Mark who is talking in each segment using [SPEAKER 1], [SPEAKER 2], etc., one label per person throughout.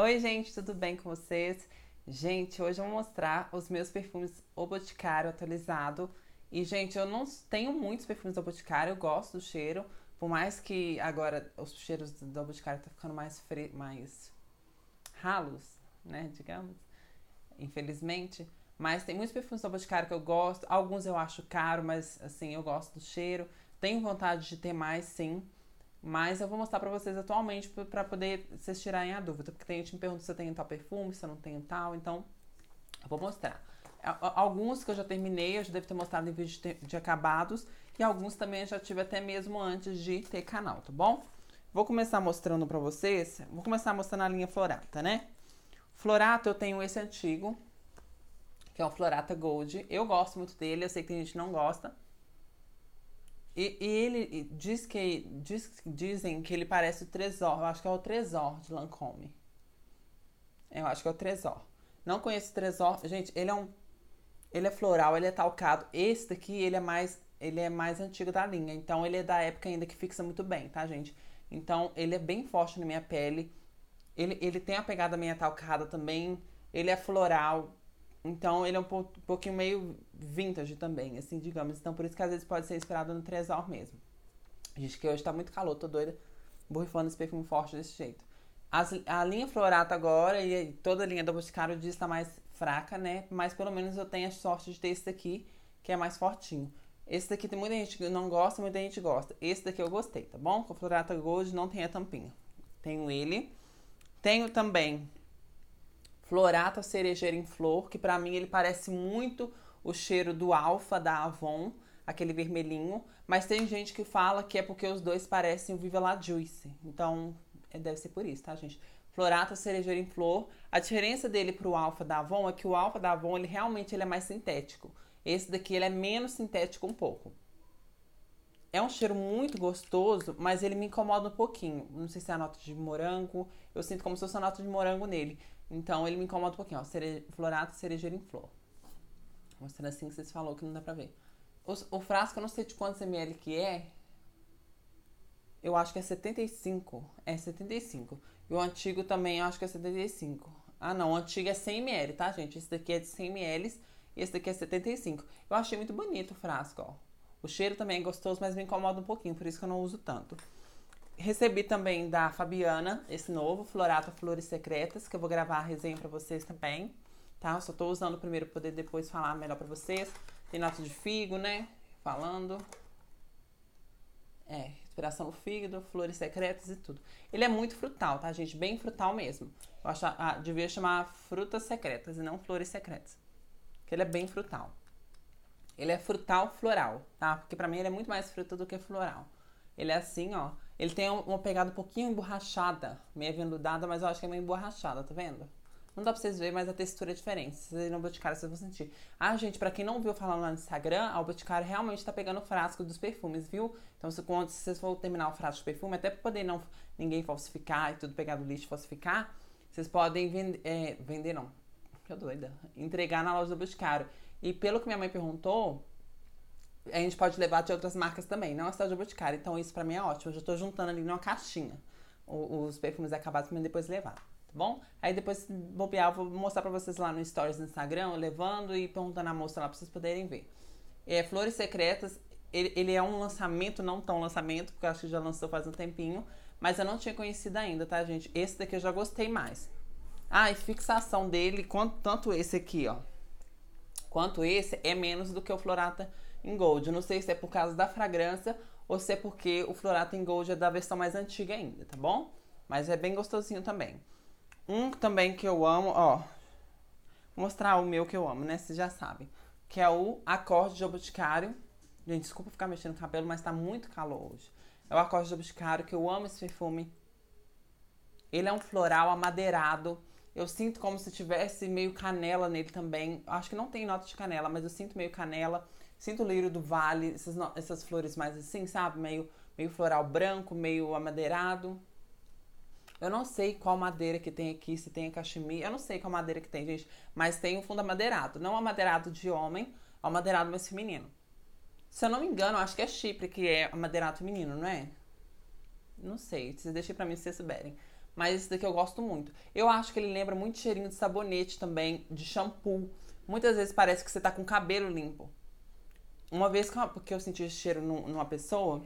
[SPEAKER 1] Oi, gente, tudo bem com vocês? Gente, hoje eu vou mostrar os meus perfumes O Boticário atualizado. E, gente, eu não tenho muitos perfumes do Boticário, eu gosto do cheiro. Por mais que agora os cheiros do Boticário estão tá ficando mais, fre... mais ralos, né, digamos, infelizmente. Mas tem muitos perfumes do Boticário que eu gosto. Alguns eu acho caro, mas, assim, eu gosto do cheiro. Tenho vontade de ter mais, sim. Mas eu vou mostrar pra vocês atualmente para poder vocês tirarem a dúvida. Porque tem gente me pergunta se eu tenho tal perfume, se eu não tenho tal. Então, eu vou mostrar. Alguns que eu já terminei, eu já devo ter mostrado em vídeo de, de acabados. E alguns também eu já tive até mesmo antes de ter canal, tá bom? Vou começar mostrando pra vocês. Vou começar mostrando a linha Florata, né? Florata eu tenho esse antigo, que é o Florata Gold. Eu gosto muito dele, eu sei que tem gente que não gosta. E, e ele diz que diz, dizem que ele parece o Tresor. Eu acho que é o Tresor de Lancome. Eu acho que é o Tresor. Não conheço o Tresor. Gente, ele é um ele é floral, ele é talcado. Esse daqui, ele é mais ele é mais antigo da linha, então ele é da época ainda que fixa muito bem, tá, gente? Então, ele é bem forte na minha pele. Ele, ele tem a pegada meio talcada também. Ele é floral. Então, ele é um pouquinho meio vintage também, assim, digamos. Então, por isso que às vezes pode ser inspirado no Tresor mesmo. Gente, que hoje tá muito calor, tô doida borrifando esse perfume forte desse jeito. As, a linha Florata agora e toda a linha da Boticário diz tá mais fraca, né? Mas pelo menos eu tenho a sorte de ter esse daqui, que é mais fortinho. Esse daqui tem muita gente que não gosta, muita gente gosta. Esse daqui eu gostei, tá bom? Com Florata Gold não tem a tampinha. Tenho ele. Tenho também Florata Cerejeira em Flor, que para mim ele parece muito o cheiro do Alfa da Avon, aquele vermelhinho. Mas tem gente que fala que é porque os dois parecem o Viva La Juice. Então, é, deve ser por isso, tá, gente? Florata Cerejeira em Flor. A diferença dele pro Alfa da Avon é que o Alfa da Avon, ele realmente ele é mais sintético. Esse daqui ele é menos sintético um pouco. É um cheiro muito gostoso, mas ele me incomoda um pouquinho. Não sei se é a nota de morango. Eu sinto como se fosse a nota de morango nele. Então ele me incomoda um pouquinho, ó. Cere... Florato cerejeira em flor. Mostrando assim que vocês falaram que não dá pra ver. O, o frasco, eu não sei de quantos ml que é. Eu acho que é 75. É 75. E o antigo também eu acho que é 75. Ah, não. O antigo é 100 ml, tá, gente? Esse daqui é de 100 ml. Esse daqui é 75. Eu achei muito bonito o frasco, ó. O cheiro também é gostoso, mas me incomoda um pouquinho, por isso que eu não uso tanto. Recebi também da Fabiana esse novo, Florata Flores Secretas, que eu vou gravar a resenha pra vocês também, tá? Só tô usando primeiro poder depois falar melhor pra vocês. Tem nota de figo, né? Falando. É, inspiração no fígado, flores secretas e tudo. Ele é muito frutal, tá, gente? Bem frutal mesmo. Eu acho, ah, devia chamar frutas secretas e não flores secretas que ele é bem frutal. Ele é frutal floral, tá? Porque pra mim ele é muito mais fruta do que floral. Ele é assim, ó. Ele tem uma pegada um pouquinho emborrachada, meio aveludada, mas eu acho que é meio emborrachada, tá vendo? Não dá pra vocês verem, mas a textura é diferente. Se vocês no Boticário, vocês vão sentir. Ah, gente, pra quem não viu falando lá no Instagram, o Boticário realmente tá pegando o frasco dos perfumes, viu? Então, se, quando vocês for terminar o frasco de perfume, até pra poder não ninguém falsificar e tudo pegar do lixo falsificar, vocês podem vender, é, vender não, que doida. Entregar na loja do Boticário. E pelo que minha mãe perguntou, a gente pode levar de outras marcas também, não a cidade do Boticário. Então isso pra mim é ótimo. Eu já tô juntando ali numa caixinha os perfumes acabados mim depois levar. Tá bom? Aí depois, bobear, vou mostrar pra vocês lá no Stories no Instagram, levando e perguntando a moça lá pra vocês poderem ver. É, Flores Secretas, ele, ele, é um lançamento, não tão lançamento, porque eu acho que já lançou faz um tempinho, mas eu não tinha conhecido ainda, tá, gente? Esse daqui eu já gostei mais. Ah, e fixação dele, quanto, tanto esse aqui, ó, quanto esse, é menos do que o Florata em Gold. Eu não sei se é por causa da fragrância ou se é porque o Florata em Gold é da versão mais antiga ainda, tá bom? Mas é bem gostosinho também. Um também que eu amo, ó, vou mostrar o meu que eu amo, né? Vocês já sabem. Que é o Acorde de Boticário. Gente, desculpa ficar mexendo no cabelo, mas tá muito calor hoje. É o Acorde de Boticário, que eu amo esse perfume. Ele é um floral amadeirado eu sinto como se tivesse meio canela nele também. Acho que não tem nota de canela, mas eu sinto meio canela. Sinto o lírio do vale, essas, essas flores mais assim, sabe? Meio, meio floral branco, meio amadeirado. Eu não sei qual madeira que tem aqui, se tem a cachemir. Eu não sei qual madeira que tem, gente. Mas tem o fundo amadeirado. Não amadeirado de homem, é amadeirado mais feminino. Se eu não me engano, acho que é Chipre que é amadeirado feminino, não é? Não sei. Vocês deixem pra mim se vocês souberem. mas esse daqui eu gosto muito. Eu acho que ele lembra muito cheirinho de sabonete também, de shampoo. Muitas vezes parece que você tá com cabelo limpo. Uma vez que eu senti esse cheiro numa pessoa,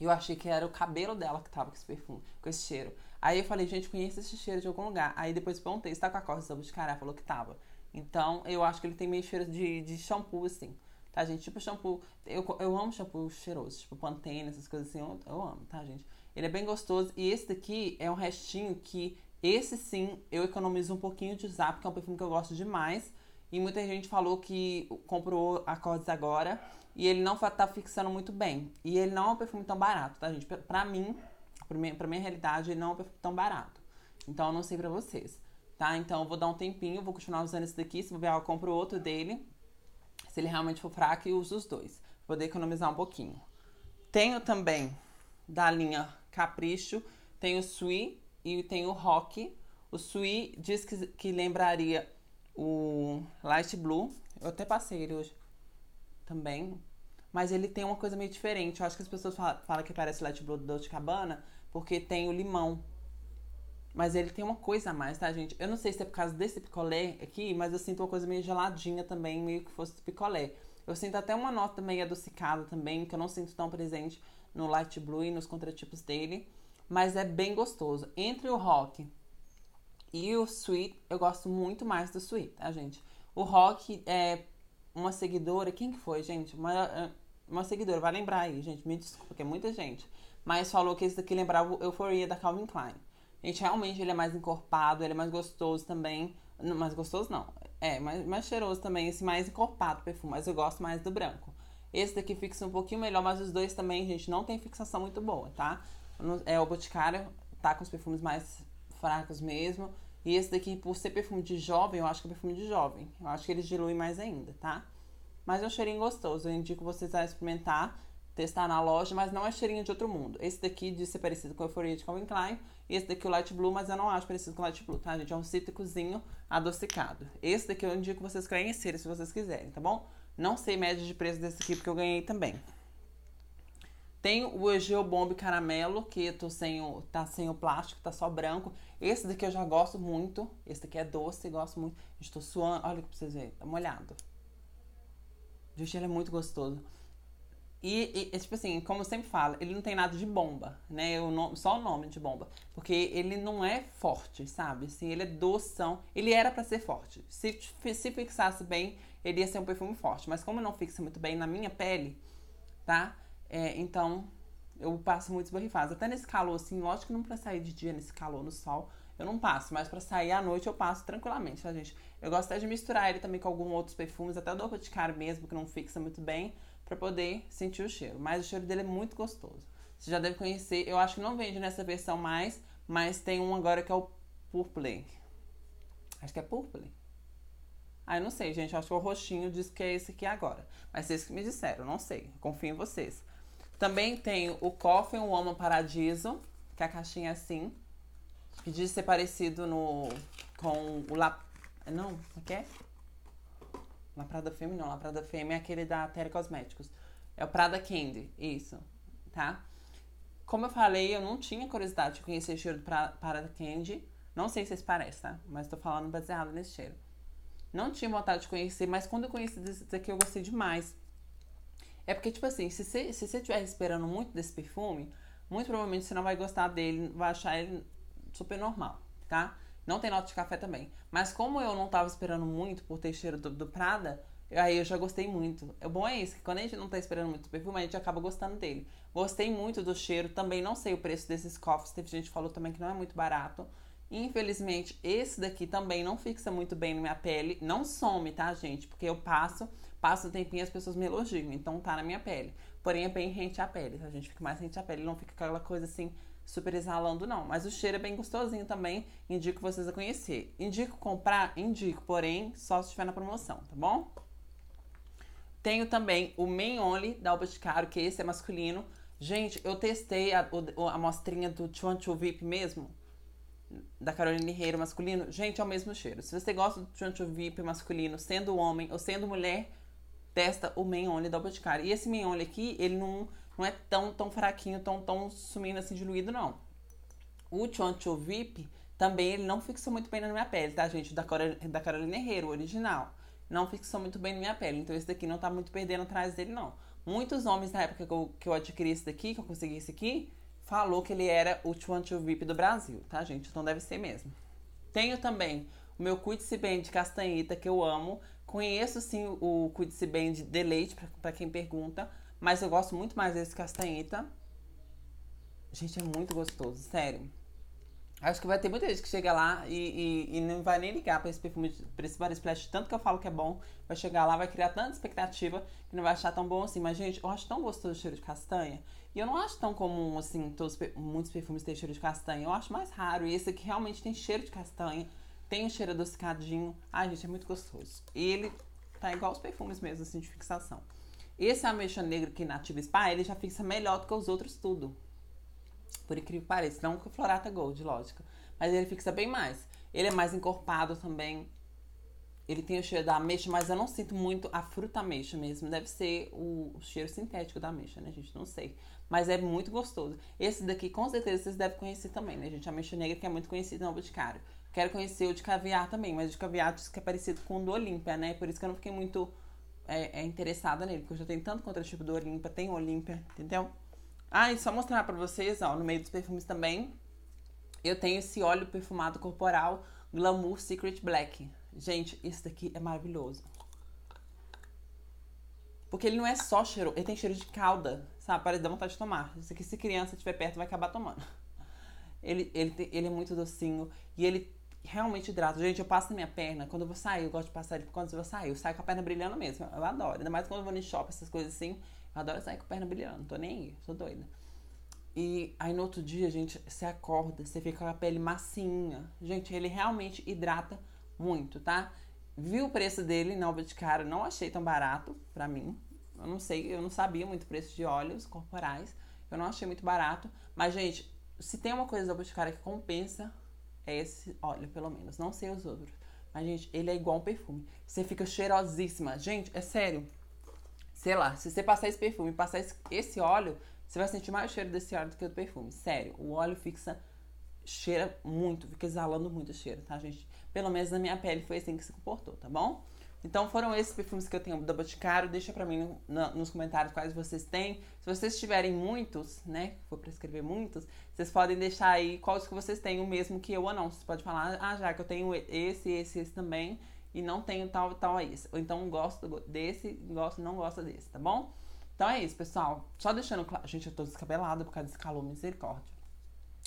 [SPEAKER 1] eu achei que era o cabelo dela que tava com esse perfume, com esse cheiro. Aí eu falei, gente, conheço esse cheiro de algum lugar. Aí depois perguntei, está com a corda de cara? Falou que tava. Então, eu acho que ele tem meio cheiro de, de shampoo, assim. Tá, gente? Tipo shampoo. Eu, eu amo shampoo cheiroso, tipo Pantene, essas coisas assim. Eu, eu amo, tá, gente? Ele é bem gostoso. E esse daqui é um restinho que, esse sim, eu economizo um pouquinho de usar, porque é um perfume que eu gosto demais. E muita gente falou que comprou a Cordes agora e ele não tá fixando muito bem. E ele não é um perfume tão barato, tá, gente? Pra mim, pra minha, realidade, ele não é um perfume tão barato. Então, eu não sei pra vocês, tá? Então, eu vou dar um tempinho, vou continuar usando esse daqui. Se bobear, eu compro outro dele. Se ele realmente for fraco, eu uso os dois. Vou poder economizar um pouquinho. Tenho também da linha Capricho, tem o Sui e tem o Rock. O Sui diz que, que lembraria o Light Blue. Eu até passei ele hoje também. Mas ele tem uma coisa meio diferente. Eu acho que as pessoas falam, falam que parece Light Blue do Dolce Cabana porque tem o limão. Mas ele tem uma coisa a mais, tá, gente? Eu não sei se é por causa desse picolé aqui, mas eu sinto uma coisa meio geladinha também, meio que fosse picolé. Eu sinto até uma nota meio adocicada também, que eu não sinto tão presente no Light Blue e nos contratipos dele. Mas é bem gostoso. Entre o Rock e o Sweet, eu gosto muito mais do Sweet, tá, gente? O Rock é uma seguidora. Quem que foi, gente? Uma, uma seguidora, vai lembrar aí, gente. Me desculpa, porque é muita gente. Mas falou que esse daqui lembrava o Euphoria da Calvin Klein. Gente, realmente ele é mais encorpado, ele é mais gostoso também. Não, mais gostoso não. É, mais, mais cheiroso também, esse mais encorpado perfume, mas eu gosto mais do branco. Esse daqui fixa um pouquinho melhor, mas os dois também, gente, não tem fixação muito boa, tá? É o Boticário, tá com os perfumes mais fracos mesmo. E esse daqui, por ser perfume de jovem, eu acho que é perfume de jovem. Eu acho que ele dilui mais ainda, tá? Mas é um cheirinho gostoso. Eu indico vocês a experimentar testar na loja, mas não é cheirinho de outro mundo. Esse daqui diz ser parecido com a Euphoria de Calvin Klein. E esse daqui o Light Blue, mas eu não acho parecido com o Light Blue, tá, gente? É um cítricozinho adocicado. Esse daqui eu indico vocês conhecerem, se vocês quiserem, tá bom? Não sei média de preço desse aqui, porque eu ganhei também. Tem o Egeo Bomb Caramelo, que tô sem o, tá sem o plástico, tá só branco. Esse daqui eu já gosto muito. Esse daqui é doce, gosto muito. Estou suando. Olha pra vocês verem, tá molhado. Gente, ele é muito gostoso. E, e, tipo assim, como eu sempre falo, ele não tem nada de bomba, né? O nome, só o nome de bomba. Porque ele não é forte, sabe? Assim, ele é doção. Ele era para ser forte. Se, se fixasse bem, ele ia ser um perfume forte. Mas como não fixa muito bem na minha pele, tá? É, então, eu passo muito esborrifado. Até nesse calor, assim, lógico que não pra sair de dia nesse calor, no sol, eu não passo. Mas para sair à noite, eu passo tranquilamente, tá, gente? Eu gosto até de misturar ele também com alguns outros perfumes, até do Boticário mesmo, que não fixa muito bem para poder sentir o cheiro. Mas o cheiro dele é muito gostoso. Você já deve conhecer. Eu acho que não vende nessa versão mais, mas tem um agora que é o Purple. Acho que é Purple. Ah, eu não sei, gente. Acho que o roxinho diz que é esse aqui agora. Mas vocês que me disseram, não sei. Confio em vocês. Também tem o Coffee o Ama Paradiso, que é a caixinha é assim. Que diz ser parecido no com o La... Não, o que é? La Prada Femme não, La Prada Femme é aquele da Terry Cosméticos. É o Prada Candy, isso, tá? Como eu falei, eu não tinha curiosidade de conhecer o cheiro do Prada Candy. Não sei se parecem, tá? Mas tô falando baseado nesse cheiro. Não tinha vontade de conhecer, mas quando eu conheci desse daqui eu gostei demais. É porque, tipo assim, se você, se estiver esperando muito desse perfume, muito provavelmente você não vai gostar dele, vai achar ele super normal, tá? Não tem nota de café também. Mas como eu não tava esperando muito por ter cheiro do, do Prada, aí eu já gostei muito. O bom é isso, que quando a gente não tá esperando muito do perfume, a gente acaba gostando dele. Gostei muito do cheiro, também não sei o preço desses cofres. Teve gente que falou também que não é muito barato. Infelizmente, esse daqui também não fixa muito bem na minha pele. Não some, tá, gente? Porque eu passo, passo um tempinho e as pessoas me elogiam. Então tá na minha pele. Porém, é bem rente à pele, tá? A gente fica mais rente à pele. Não fica aquela coisa assim super exalando, não. Mas o cheiro é bem gostosinho também. Indico vocês a conhecer. Indico comprar? Indico, porém, só se estiver na promoção, tá bom? Tenho também o Men Only da Boticário, que esse é masculino. Gente, eu testei a, a amostrinha do Chuan Chu VIP mesmo, da Carolina Herrera masculino. Gente, é o mesmo cheiro. Se você gosta do Chuan Chu VIP masculino, sendo homem ou sendo mulher, testa o Men Only da Boticário. E esse Men Only aqui, ele não não é tão, tão fraquinho, tão, tão sumindo assim diluído, não. O Choncho VIP também ele não fixou muito bem na minha pele, tá, gente? Da, da Carolina Herrera, o original. Não fixou muito bem na minha pele. Então esse daqui não tá muito perdendo atrás dele, não. Muitos homens na época que eu, que eu adquiri esse daqui, que eu consegui esse aqui, falou que ele era o Choncho VIP do Brasil, tá, gente? Então deve ser mesmo. Tenho também o meu Cuide-se Bem de castanheta, que eu amo. Conheço, sim, o Cuide-se Bem de leite, para quem pergunta. Mas eu gosto muito mais desse castanheta. Gente, é muito gostoso, sério. Acho que vai ter muita gente que chega lá e, e, e não vai nem ligar para esse perfume, para esse body splash, tanto que eu falo que é bom. Vai chegar lá, vai criar tanta expectativa que não vai achar tão bom assim. Mas, gente, eu acho tão gostoso o cheiro de castanha. E eu não acho tão comum, assim, todos, muitos perfumes terem cheiro de castanha. Eu acho mais raro. E esse aqui realmente tem cheiro de castanha. Tem um cheiro adocicadinho. Ai, gente, é muito gostoso. E ele tá igual os perfumes mesmo, assim, de fixação. Esse ameixa negra aqui na Ativa Spa, ele já fixa melhor do que os outros tudo. Por incrível que pareça. Não que o Florata Gold, lógico. Mas ele fixa bem mais. Ele é mais encorpado também. Ele tem o cheiro da ameixa, mas eu não sinto muito a fruta ameixa mesmo. Deve ser o cheiro sintético da ameixa, né, gente? Não sei. Mas é muito gostoso. Esse daqui, com certeza, vocês devem conhecer também, né, gente? A ameixa negra, que é muito conhecido no Boticário. Quero conhecer o de caviar também, mas o de caviar diz que é parecido com o do Olímpia, né? Por isso que eu não fiquei muito é, é interessada nele, porque eu já tenho tanto contra tipo do Olímpia, tem Olímpia, entendeu? Ah, e só mostrar pra vocês, ó, no meio dos perfumes também, eu tenho esse óleo perfumado corporal Glamour Secret Black. Gente, esse daqui é maravilhoso. Porque ele não é só cheiro, ele tem cheiro de calda, sabe? Parece dar vontade de tomar. Isso aqui, se criança estiver perto, vai acabar tomando. Ele, ele, ele é muito docinho e ele realmente hidrata. Gente, eu passo na minha perna, quando eu vou sair, eu gosto de passar ele quando eu vou sair. Eu saio com a perna brilhando mesmo. Eu adoro. Ainda mais quando eu vou no shopping, essas coisas assim. Eu adoro sair com a perna brilhando, não tô nem aí, sou doida. E aí no outro dia, gente, você acorda, você fica com a pele massinha. Gente, ele realmente hidrata muito, tá? Vi o preço dele na Boticário, não achei tão barato pra mim. Eu não sei, eu não sabia muito o preço de óleos corporais. Eu não achei muito barato. Mas, gente, se tem uma coisa da Boticário que compensa, é esse óleo, pelo menos. Não sei os outros. Mas, gente, ele é igual um perfume. Você fica cheirosíssima. Gente, é sério sei lá, se você passar esse perfume passar esse, esse óleo, você vai sentir mais o cheiro desse óleo do que o do perfume. Sério, o óleo fixa, cheira muito, fica exalando muito cheiro, tá, gente? Pelo menos na minha pele foi assim que se comportou, tá bom? Então foram esses perfumes que eu tenho da Boticário. Deixa pra mim no, nos comentários quais vocês têm. Se vocês tiverem muitos, né? For pra escrever muitos, vocês podem deixar aí quais que vocês têm, o mesmo que eu ou não. Você pode falar, ah, já que eu tenho esse, esse, esse também e não tenho tal tal a esse. Ou então gosto desse, gosto não gosta desse, tá bom? Então é isso, pessoal. Só deixando claro. Gente, eu tô descabelada por causa desse calor, misericórdia.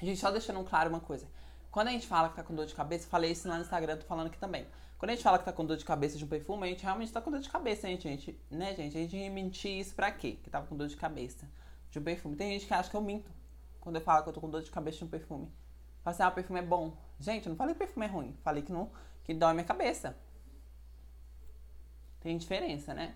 [SPEAKER 1] Gente, só deixando claro uma coisa. Quando a gente fala que tá com dor de cabeça, falei isso lá no Instagram, tô falando aqui também. Quando a gente fala que tá com dor de cabeça de um perfume, a gente realmente tá com dor de cabeça, hein, gente? Né, gente? A gente mentir isso pra quê? Que tava com dor de cabeça de um perfume. Tem gente que acha que eu minto quando eu falo que eu tô com dor de cabeça de um perfume. Fala assim, ah, o perfume é bom. Gente, eu não falei que o perfume é ruim. Falei que não, que dói minha cabeça. Tem diferença, né?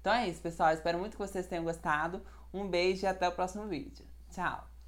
[SPEAKER 1] Então é isso, pessoal. Espero muito que vocês tenham gostado. Um beijo e até o próximo vídeo. Tchau!